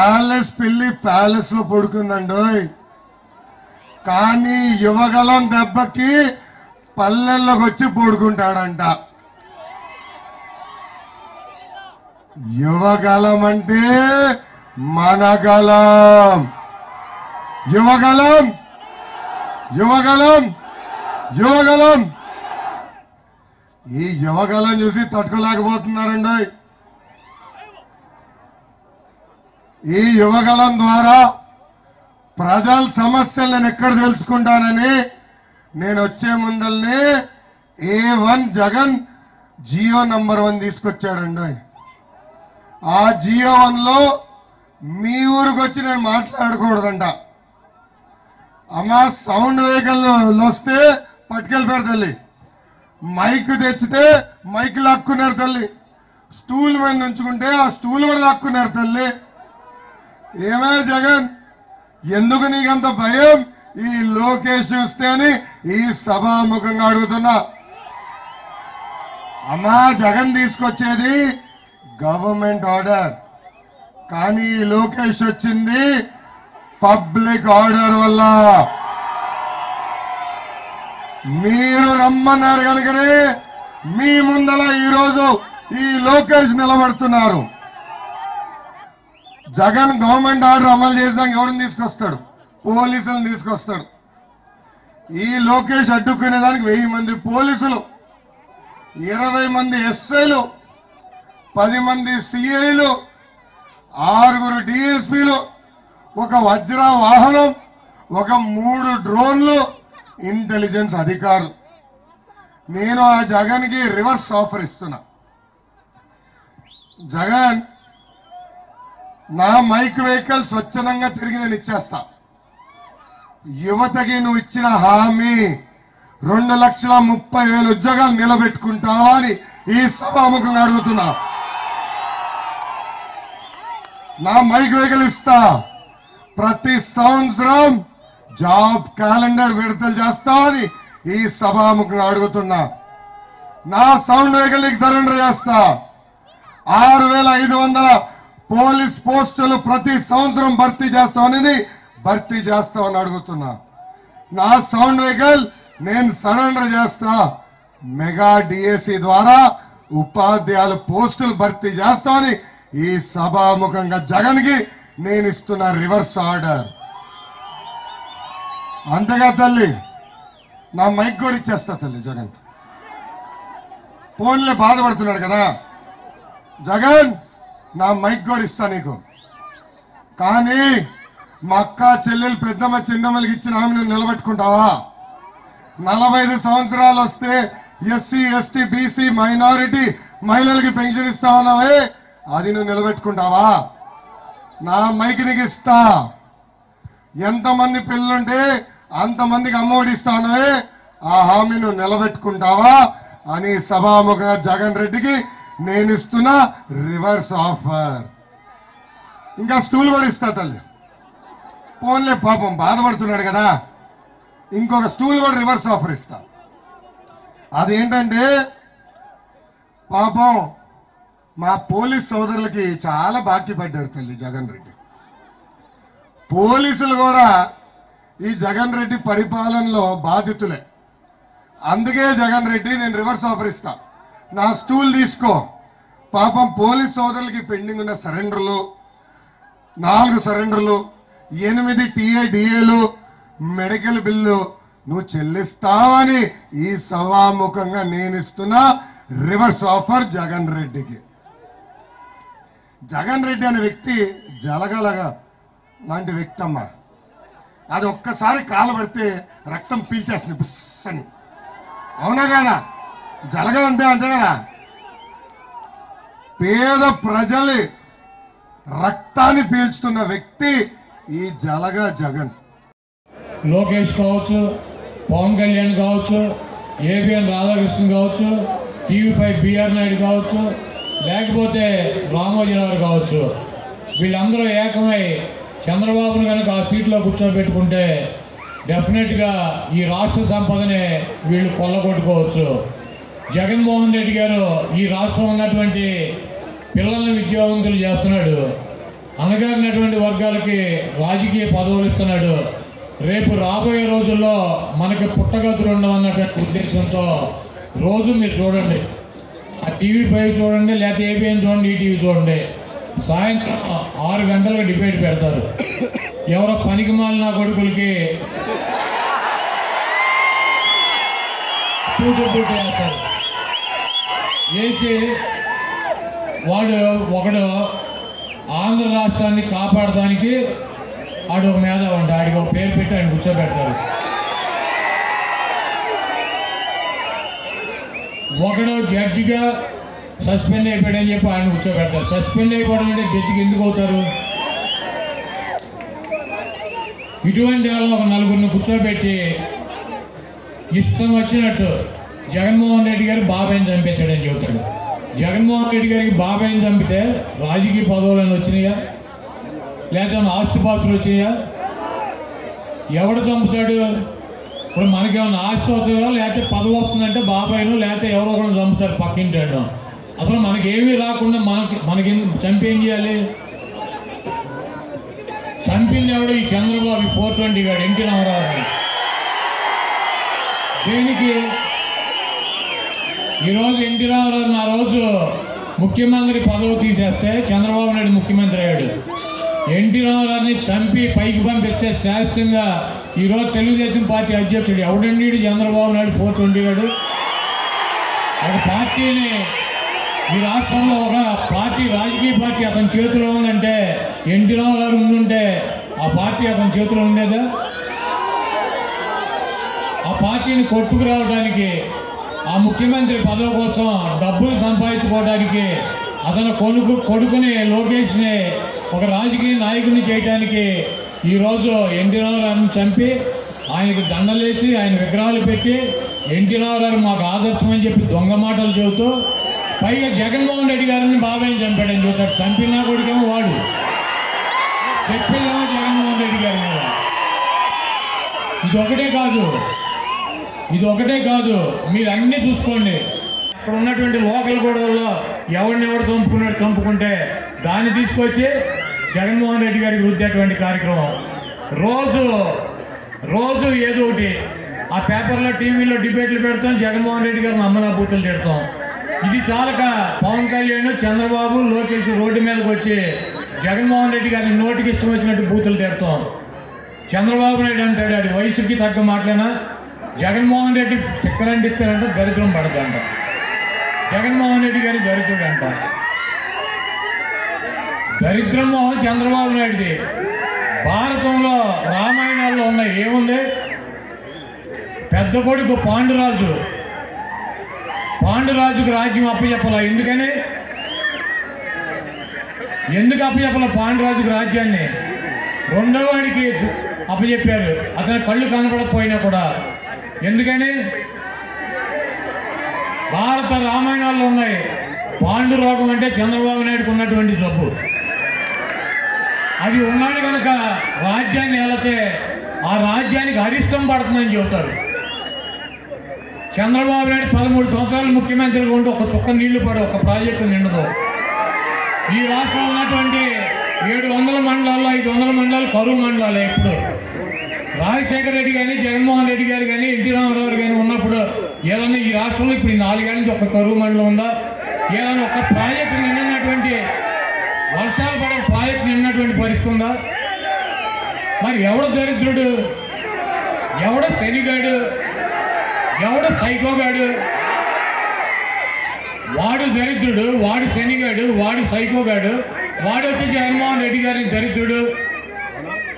Palace పిల్లి ప్యాలెస్లో పడుకుందండి కానీ యువగలం దెబ్బకి పల్లెల్లోకి వచ్చి పడుకుంటాడంట. యువగలం అంటే మనగలం యువగలం! యువగలం! యువగలం! ఈ యువగలం చూసి తట్టుకోలేకపోతున్నారండి ఈ యువగలం ద్వారా ప్రజల సమస్యలు నేను ఎక్కడ తెలుసుకుంటానని నేను వచ్చే ముందల్ని A one Jagan Jio number one తీసుకొచ్చాడండి ఆ జియో వన్లో మీ ఊరికి వచ్చి నేను మాట్లాడకూడదంట. అమ్మా సౌండ్ వెహికల్ వస్తే పట్టుకెళ్ళిపోయారు తల్లి. మైక్ తెచ్చితే మైక్ లాక్కున్నారు తల్లి. స్టూల్ మీద ఉంచుకుంటే ఆ స్టూల్ కూడా లాక్కున్నారు తల్లి. ఏమే జగన్? ఎందుకు నీకంత భయం? ఈ లోకేష్ చూస్తేనే ఈ సభాముఖంగా అడుగుతున్నా. అమ్మా జగన్ తీసుకొచ్చేది గవర్నమెంట్ ఆర్డర్. కానీ ఈ లోకేష్ వచ్చింది పబ్లిక్ ఆర్డర్ వల్ల. మీరు రమ్మన్నారు కనుకనే మీ ముందల ఈరోజు ఈ లోకేష్ నిలబడుతున్నారు. జగన్ గవర్నమెంట్ ఆర్డర్ అమలు చేసినాక ఎవరిని తీసుకొస్తాడు? పోలీసులను తీసుకొస్తాడు. ఈ లోకేష్ అడ్డుకునే దానికి వెయ్యి మంది పోలీసులు ఇరవై మంది ఎస్ఐలు పది మంది సిఐలు ఆరుగురు డిఎస్పీలు ఒక వజ్ర వాహనం ఒక మూడు డ్రోన్లు ఇంటెలిజెన్స్ అధికారులు. నేను ఆ జగన్కి రివర్స్ ఆఫర్ ఇస్తున్నా. జగన్ నా మైక్ వెహికల్ స్వచ్ఛందంగా తిరిగి నేను ఇచ్చేస్తా. యువతకి నువ్వు ఇచ్చిన హామీ రెండు లక్షల ముప్పై వేల ఉద్యోగాలు నిలబెట్టుకుంటావా అని ఈ సభాముఖంగా అడుగుతున్నా. నా మైక్ వెహికల్ ఇస్తా. ప్రతి సంవత్సరం జాబ్ క్యాలెండర్ విడుదల చేస్తా అని ఈ సభాముఖంగా అడుగుతున్నా. నా సౌండ్ వెహికల్ సరెండర్ చేస్తా. ఆరు వేల ఐదు వందల పోలీస్ పోస్టులు ప్రతి సంవత్సరం భర్తీ చేస్తామనేది భర్తీ చేస్తామని అడుగుతున్నా. నా సౌండ్ వెహికల్ నేను సరెండర్ చేస్తా. మెగా డిఎస్సి ద్వారా ఉపాధ్యాయుల పోస్టులు భర్తీ చేస్తామని ఈ సభాముఖంగా జగన్కి నేను ఇస్తున్న రివర్స్ ఆర్డర్. అంతేగా తల్లి నా మైక్ కూడా ఇచ్చేస్తా తల్లి జగన్. ఫోన్లే బాధపడుతున్నాడు కదా. జగన్! నా మైక్ కూడా ఇస్తా నీకు. కానీ మా అక్క చెల్లెలు పెద్దమ్మ చిన్నమ్మలకి ఇచ్చిన హామీ నువ్వు నిలబెట్టుకుంటావా? నలభై ఐదు సంవత్సరాలు వస్తే ఎస్సీ ఎస్టీ బీసీ మైనారిటీ మహిళలకి పెన్షన్ ఇస్తావన్నావే? అది నువ్వు నిలబెట్టుకుంటావా? నా మైక్ నీకు ఇస్తా. ఎంతమంది పిల్లలుంటే అంతమందికి అమ్మఒడి ఇస్తానవే? ఆ హామీ నువ్వు నిలబెట్టుకుంటావా? అని సభాముఖంగా జగన్ రెడ్డికి నేను ఇస్తున్న రివర్స్ ఆఫర్. ఇంకా స్టూల్ కూడా ఇస్తా తల్లి. పోన్లే పాపం బాధపడుతున్నాడు కదా. ఇంకొక స్టూల్ కూడా రివర్స్ ఆఫర్ ఇస్తా. అదేంటంటే పాపం మా పోలీస్ సోదరులకి చాలా బాకీ పడ్డారు తల్లి జగన్ రెడ్డి. పోలీసులు కూడా ఈ జగన్ రెడ్డి పరిపాలనలో బాధితులే. అందుకే జగన్ రెడ్డి నేను రివర్స్ ఆఫర్ ఇస్తాను నా స్టూల్ తీసుకో. పాపం పోలీస్ సోదరులకి పెండింగ్ ఉన్న సరెండర్లు నాలుగు సరెండర్లు ఎనిమిది టీఏ డిఏలు మెడికల్ బిల్లు నువ్వు చెల్లిస్తావని ఈ సభాముఖంగా నేను ఇస్తున్న రివర్స్ ఆఫర్ జగన్ రెడ్డికి. జగన్ రెడ్డి అనే వ్యక్తి జలగలగా లాంటి వ్యక్తి అమ్మా అది ఒక్కసారి కాలు పడితే రక్తం పీల్చేస్తుంది బుస్ అని అవునా కదా? జలగలంటే అంతే కదా. పేద ప్రజలి రక్తాన్ని పీల్చుతున్న వ్యక్తి ఈ జలగ జగన్. లోకేష్ కావచ్చు పవన్ కళ్యాణ్ కావచ్చు ఏబిఎన్ రాధాకృష్ణ కావచ్చు టీవీ ఫైవ్ బిఆర్ నాయుడు కావచ్చు లేకపోతే రామోజీరావు కావచ్చు. వీళ్ళందరూ ఏకమై చంద్రబాబును కనుక ఆ సీట్లో కూర్చోబెట్టుకుంటే డెఫినెట్గా ఈ రాష్ట్ర సంపదనే వీళ్ళు కొల్లగొట్టుకోవచ్చు. జగన్మోహన్ రెడ్డి గారు ఈ రాష్ట్రం ఉన్నటువంటి పిల్లల్ని విద్యావంతులు చేస్తున్నాడు. అనగారినటువంటి వర్గాలకి రాజకీయ పదవులు ఇస్తున్నాడు. రేపు రాబోయే రోజుల్లో మనకి పుట్టగతులు ఉండవన్నటువంటి ఉద్దేశంతో రోజు మీరు చూడండి. ఆ టీవీ ఫైవ్ చూడండి లేకపోతే ఏబిఎన్ చూడండి ఈటీవీ చూడండి. సాయంత్రం ఆరు గంటలకు డిబేట్ పెడతారు. ఎవరో పనికి మాలిన కొడుకులకి సూటు వేసి వాడు ఒకడు ఆంధ్ర రాష్ట్రాన్ని కాపాడడానికి ఆడు ఒక మీద అంట. ఆడికి ఒక పేరు పెట్టి ఆయన కూర్చోబెడతారు ఒకడు జడ్జిగా సస్పెండ్ అయిపోయాడని చెప్పి ఆయన కూర్చోబెడతారు సస్పెండ్ అయిపోవడం అంటే జడ్జికి ఎందుకు అవుతారు? ఇటువంటి వాళ్ళు ఒక నలుగురిని కూర్చోబెట్టి ఇష్టం వచ్చినట్టు జగన్మోహన్ రెడ్డి గారు బాబాయ్ని చంపించాడని చెబుతాడు. జగన్మోహన్ రెడ్డి గారికి బాబాయ్ని చంపితే రాజకీయ పదవులను వచ్చినాయా? లేదా ఆస్తిపాస్తులు వచ్చినాయా? ఎవడు చంపుతాడు? ఇప్పుడు మనకేమైనా ఆస్తి వస్తుందో? లేకపోతే పదవి వస్తుందంటే బాబాయ్ను లేకపోతే ఎవరో ఒకరు చంపుతారు పక్కింటాడు అసలు మనకి ఏమీ రాకుండా మనకి మనకి చంపి ఏం చేయాలి? చంపింది ఎవడు? ఈ చంద్రబాబు ఫోర్ ట్వంటీ గాడు ఎన్టీ రామారావు దీనికి? ఈరోజు ఎన్టీ రామారావు ఆ రోజు ముఖ్యమంత్రి పదవి తీసేస్తే చంద్రబాబు నాయుడు ముఖ్యమంత్రి అయ్యాడు. ఎన్టీ రామారావుని చంపి పైకి పంపిస్తే శాస్త్రంగా ఈరోజు తెలుగుదేశం పార్టీ అధ్యక్షుడు ఎవడండి చంద్రబాబు నాయుడు ఫోర్ ఉండేవాడు. ఒక పార్టీని ఈ రాష్ట్రంలో ఒక పార్టీ రాజకీయ పార్టీ అతని చేతిలో ఉందంటే ఎన్టీ రామారావు ఉండుంటే ఆ పార్టీ అతని చేతిలో ఉండేదా? ఆ పార్టీని కొట్టుకురావడానికి ఆ ముఖ్యమంత్రి పదవి కోసం డబ్బులు సంపాదించుకోవడానికి అతను కొనుకు కొడుకుని లోకేష్ని ఒక రాజకీయ నాయకుని చేయడానికి ఈరోజు ఎన్టీ రామారావుని చంపి ఆయనకు దండలేసి ఆయన విగ్రహాలు పెట్టి ఎన్టీ రామారావు మాకు ఆదర్శం అని చెప్పి దొంగ మాటలు చెబుతూ పైగా జగన్మోహన్ రెడ్డి గారిని బాబాయ్ చంపాడని చెబుతాడు. చంపినా కొడుకేమో వాడు. చెప్పేదేమో జగన్మోహన్ రెడ్డి గారి మీద. ఇది ఒకటే కాదు. ఇది ఒకటే కాదు మీరు అన్నీ చూసుకోండి. అక్కడ ఉన్నటువంటి లోకల్ గొడవల్లో ఎవరినెవరు చంపుకున్నాడు చంపుకుంటే దాన్ని తీసుకొచ్చి జగన్మోహన్ రెడ్డి గారికి రుద్దేటువంటి కార్యక్రమం. రోజు రోజు ఏదో ఒకటి. ఆ పేపర్లో టీవీలో డిబేట్లు పెడతాం జగన్మోహన్ రెడ్డి గారిని అమ్మనా బూతులు తిడతాం. ఇది చాలక పవన్ కళ్యాణ్ చంద్రబాబు లోకేష్ రోడ్డు మీదకి వచ్చి జగన్మోహన్ రెడ్డి గారిని నోటికి ఇష్టం వచ్చినట్టు బూతులు తిడతాం. చంద్రబాబు నాయుడు అంటాడు అది వయసుకి తగ్గ మాటలేనా? జగన్మోహన్ రెడ్డి స్టిక్కర్ అంటిస్తారంటే దరిద్రం పడదంట జగన్మోహన్ రెడ్డి గారి దరిద్రుడు అంట దరిద్రము చంద్రబాబు నాయుడిది. భారతంలో రామాయణాల్లో ఉన్న ఏముంది? పెద్ద కొడుకు పాండురాజు. పాండురాజుకు రాజ్యం అప్పచెప్పలా. ఎందుకని? ఎందుకు అప్పచెప్పల పాండురాజుకు రాజ్యాన్ని? రెండో వాడికి అప్పచెప్పారు. అతని కళ్ళు కనపడకపోయినా కూడా. ఎందుకని? భారత రామాయణాల్లో ఉన్నాయి. పాండు రోగం అంటే చంద్రబాబు నాయుడుకు ఉన్నటువంటి జబ్బు. అది ఉన్నాడు కనుక రాజ్యాన్ని వెళితే ఆ రాజ్యానికి అరిష్టం పడుతుందని చెబుతారు. చంద్రబాబు నాయుడు పదమూడు సంవత్సరాలు ముఖ్యమంత్రిగా ఉండి ఒక చుక్క నీళ్ళు పడే ఒక ప్రాజెక్టు నిండదు ఈ రాష్ట్రంలో ఉన్నటువంటి ఏడు వందల మండలాల్లో ఐదు వందల మండలాలు కరువు మండలాలే ఇప్పుడు. రాజశేఖర రెడ్డి కానీ జగన్మోహన్ రెడ్డి గారు కానీ ఎన్టీ రామారావు గారు కానీ ఉన్నప్పుడు ఏదన్నా ఈ రాష్ట్రంలో ఇప్పుడు నాలుగేళ్ళ నుంచి ఒక కరువు మండలం ఉందా? ఏదైనా ఒక ప్రాజెక్టు నిన్నటువంటి వర్షాలు పడే ప్రాజెక్టు నిన్నటువంటి పరిస్థితి ఉందా? మరి ఎవడు దరిద్రుడు? ఎవడు శనిగాడు? ఎవడు సైకోగాడు? వాడు దరిద్రుడు వాడు శనిగాడు వాడు సైకోగాడు వాడు వచ్చి జగన్మోహన్ రెడ్డి గారి దరిద్రుడు?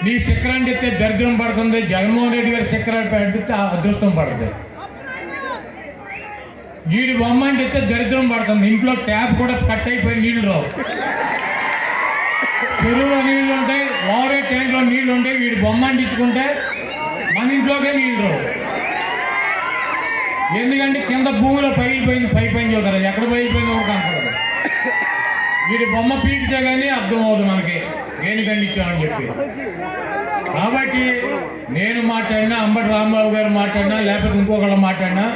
నీ స్టిక్కర్ చెప్తే దరిద్రం పడుతుంది. జగన్మోహన్ రెడ్డి గారి స్టిక్కర్ పెడితే అదృష్టం పడుతుంది. వీడి బొమ్మ అని చెప్తే దరిద్రం పడుతుంది. ఇంట్లో ట్యాప్ కూడా కట్ అయిపోయి నీళ్ళు రావు. చెరువులో నీళ్ళు ఉంటాయి లోరే ట్యాంక్లో నీళ్ళు ఉంటాయి. వీడి బొమ్మ అంటించుకుంటే మన ఇంట్లోకే నీళ్ళు రావు. ఎందుకంటే కింద భూమిలో పగిలిపోయింది పై పైన చూతారు ఎక్కడ పగిలిపోయిందో కూడా కనపడదు. వీడి బొమ్మ పీకితే కానీ అర్థం అవ్వదు మనకి. నేను ఖండించామని చెప్పి. కాబట్టి నేను మాట్లాడినా అంబటి రాంబాబు గారు మాట్లాడినా లేకపోతే ఇంకొకళ్ళు మాట్లాడినా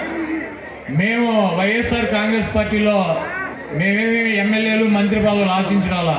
మేము వైఎస్ఆర్ కాంగ్రెస్ పార్టీలో మేమేమి ఎమ్మెల్యేలు మంత్రి పదవులు ఆశించడాలా